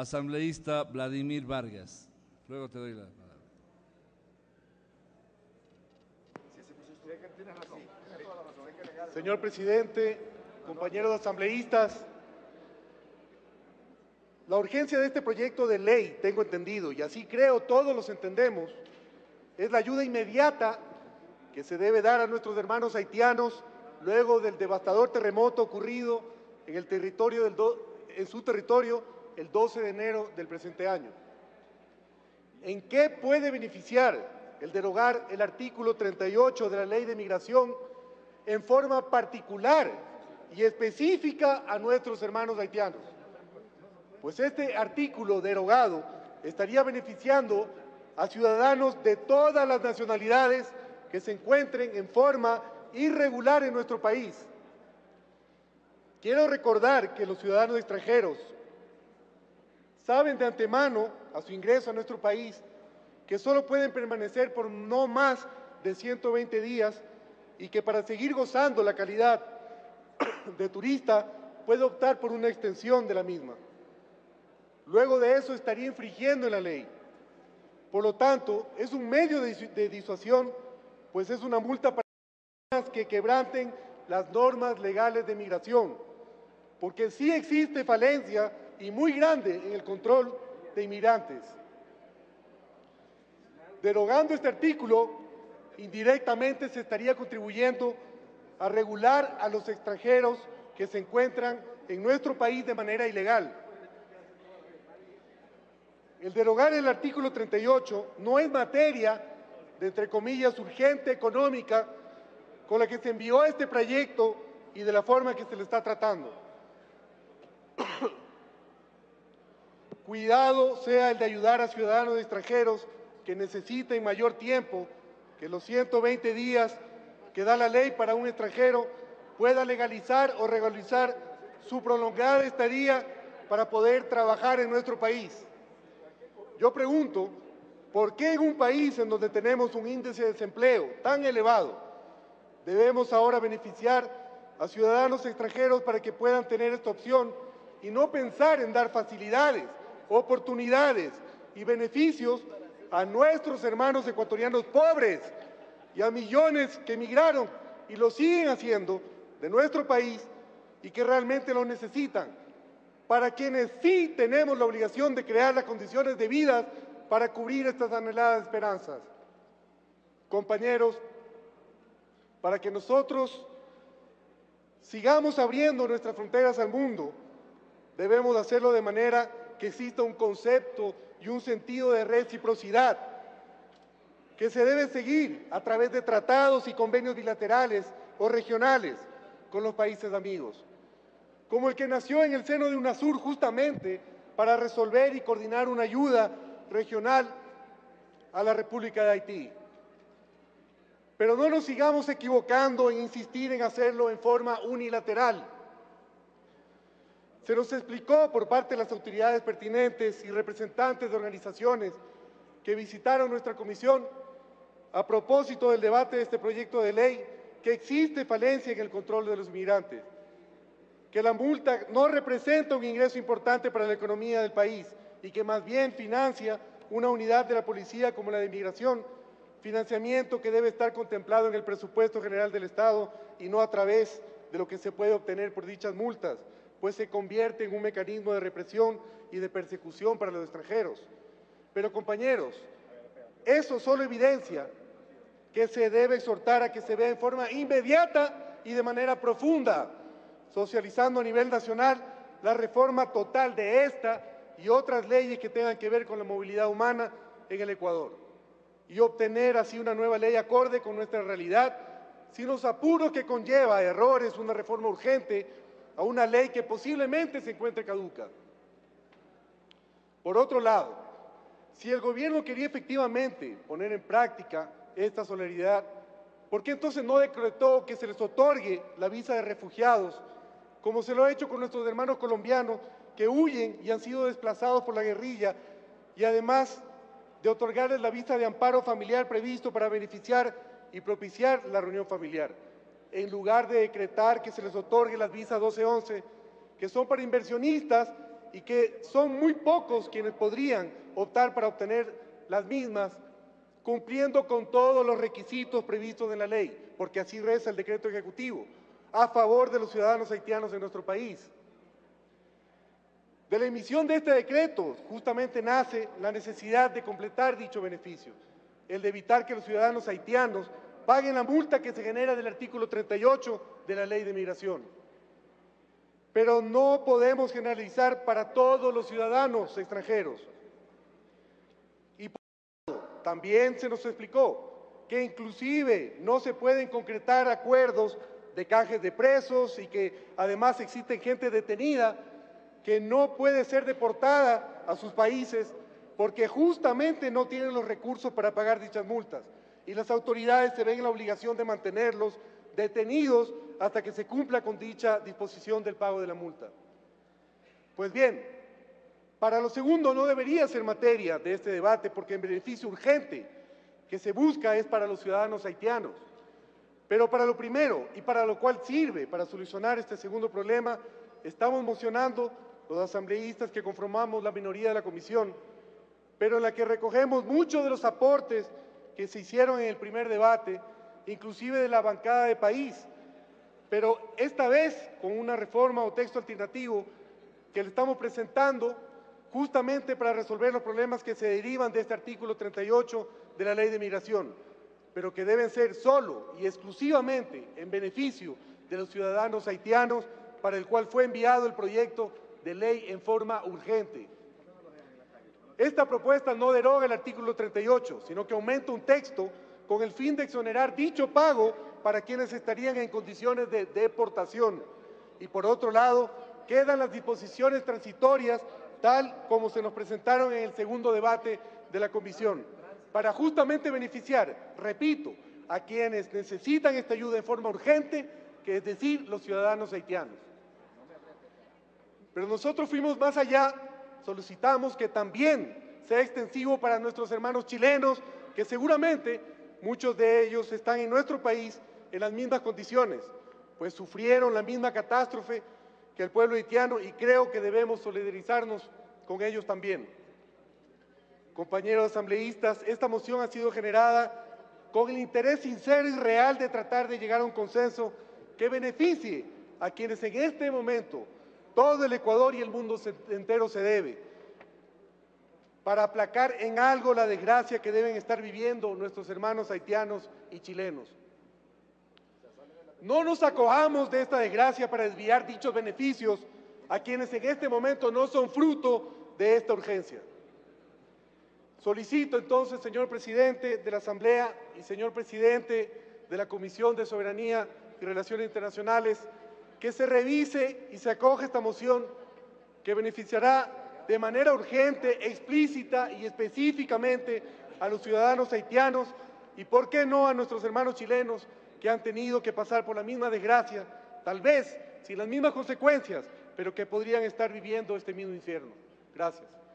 asambleísta Vladimir Vargas. Luego te doy la palabra. Señor presidente, compañeros asambleístas, la urgencia de este proyecto de ley, tengo entendido, y así creo todos los entendemos, es la ayuda inmediata que se debe dar a nuestros hermanos haitianos luego del devastador terremoto ocurrido en, el territorio del en su territorio el 12 de enero del presente año. ¿En qué puede beneficiar el derogar el artículo 38 de la Ley de Migración en forma particular y específica a nuestros hermanos haitianos? Pues este artículo derogado estaría beneficiando a ciudadanos de todas las nacionalidades que se encuentren en forma irregular en nuestro país. Quiero recordar que los ciudadanos extranjeros saben de antemano a su ingreso a nuestro país que solo pueden permanecer por no más de 120 días y que para seguir gozando la calidad de turista puede optar por una extensión de la misma. Luego de eso estaría infringiendo la ley. Por lo tanto, es un medio de, disuasión, pues es una multa para personas que quebranten las normas legales de migración, porque sí existe falencia y muy grande en el control de inmigrantes. Derogando este artículo, indirectamente se estaría contribuyendo a regular a los extranjeros que se encuentran en nuestro país de manera ilegal el derogar el artículo 38 no es materia de, entre comillas, urgente económica con la que se envió este proyecto y de la forma que se le está tratando. Cuidado sea el de ayudar a ciudadanos extranjeros que necesiten mayor tiempo que los 120 días que da la ley para un extranjero pueda legalizar o regularizar su prolongada estadía para poder trabajar en nuestro país. Yo pregunto, ¿por qué en un país en donde tenemos un índice de desempleo tan elevado, debemos ahora beneficiar a ciudadanos extranjeros para que puedan tener esta opción y no pensar en dar facilidades, oportunidades y beneficios a nuestros hermanos ecuatorianos pobres y a millones que emigraron y lo siguen haciendo de nuestro país y que realmente lo necesitan? para quienes sí tenemos la obligación de crear las condiciones de vida para cubrir estas anheladas esperanzas. Compañeros, para que nosotros sigamos abriendo nuestras fronteras al mundo, debemos hacerlo de manera que exista un concepto y un sentido de reciprocidad que se debe seguir a través de tratados y convenios bilaterales o regionales con los países amigos como el que nació en el seno de UNASUR justamente para resolver y coordinar una ayuda regional a la República de Haití. Pero no nos sigamos equivocando en insistir en hacerlo en forma unilateral. Se nos explicó por parte de las autoridades pertinentes y representantes de organizaciones que visitaron nuestra comisión a propósito del debate de este proyecto de ley que existe falencia en el control de los migrantes que la multa no representa un ingreso importante para la economía del país y que más bien financia una unidad de la policía como la de inmigración, financiamiento que debe estar contemplado en el presupuesto general del Estado y no a través de lo que se puede obtener por dichas multas, pues se convierte en un mecanismo de represión y de persecución para los extranjeros. Pero compañeros, eso solo evidencia que se debe exhortar a que se vea en forma inmediata y de manera profunda socializando a nivel nacional la reforma total de esta y otras leyes que tengan que ver con la movilidad humana en el Ecuador y obtener así una nueva ley acorde con nuestra realidad, sin los apuros que conlleva errores, una reforma urgente a una ley que posiblemente se encuentre caduca. Por otro lado, si el gobierno quería efectivamente poner en práctica esta solidaridad, ¿por qué entonces no decretó que se les otorgue la visa de refugiados como se lo ha hecho con nuestros hermanos colombianos que huyen y han sido desplazados por la guerrilla, y además de otorgarles la visa de amparo familiar previsto para beneficiar y propiciar la reunión familiar, en lugar de decretar que se les otorgue las visas 1211, que son para inversionistas y que son muy pocos quienes podrían optar para obtener las mismas cumpliendo con todos los requisitos previstos en la ley, porque así reza el decreto ejecutivo, a favor de los ciudadanos haitianos en nuestro país. De la emisión de este decreto justamente nace la necesidad de completar dicho beneficio, el de evitar que los ciudadanos haitianos paguen la multa que se genera del artículo 38 de la ley de migración. Pero no podemos generalizar para todos los ciudadanos extranjeros. Y por eso también se nos explicó que inclusive no se pueden concretar acuerdos de canjes de presos y que además existe gente detenida que no puede ser deportada a sus países porque justamente no tienen los recursos para pagar dichas multas y las autoridades se ven en la obligación de mantenerlos detenidos hasta que se cumpla con dicha disposición del pago de la multa. Pues bien, para lo segundo no debería ser materia de este debate porque el beneficio urgente que se busca es para los ciudadanos haitianos. Pero para lo primero y para lo cual sirve para solucionar este segundo problema, estamos mocionando los asambleístas que conformamos la minoría de la comisión, pero en la que recogemos muchos de los aportes que se hicieron en el primer debate, inclusive de la bancada de país, pero esta vez con una reforma o texto alternativo que le estamos presentando justamente para resolver los problemas que se derivan de este artículo 38 de la Ley de Migración, pero que deben ser solo y exclusivamente en beneficio de los ciudadanos haitianos para el cual fue enviado el proyecto de ley en forma urgente. Esta propuesta no deroga el artículo 38, sino que aumenta un texto con el fin de exonerar dicho pago para quienes estarían en condiciones de deportación. Y por otro lado, quedan las disposiciones transitorias tal como se nos presentaron en el segundo debate de la comisión, para justamente beneficiar, repito, a quienes necesitan esta ayuda en forma urgente, que es decir, los ciudadanos haitianos. Pero nosotros fuimos más allá, solicitamos que también sea extensivo para nuestros hermanos chilenos, que seguramente muchos de ellos están en nuestro país en las mismas condiciones, pues sufrieron la misma catástrofe que el pueblo haitiano y creo que debemos solidarizarnos con ellos también. Compañeros asambleístas, esta moción ha sido generada con el interés sincero y real de tratar de llegar a un consenso que beneficie a quienes en este momento todo el Ecuador y el mundo entero se debe para aplacar en algo la desgracia que deben estar viviendo nuestros hermanos haitianos y chilenos. No nos acojamos de esta desgracia para desviar dichos beneficios a quienes en este momento no son fruto de esta urgencia. Solicito entonces, señor presidente de la Asamblea y señor presidente de la Comisión de Soberanía y Relaciones Internacionales, que se revise y se acoge esta moción que beneficiará de manera urgente, explícita y específicamente a los ciudadanos haitianos y, por qué no, a nuestros hermanos chilenos que han tenido que pasar por la misma desgracia, tal vez sin las mismas consecuencias, pero que podrían estar viviendo este mismo infierno. Gracias.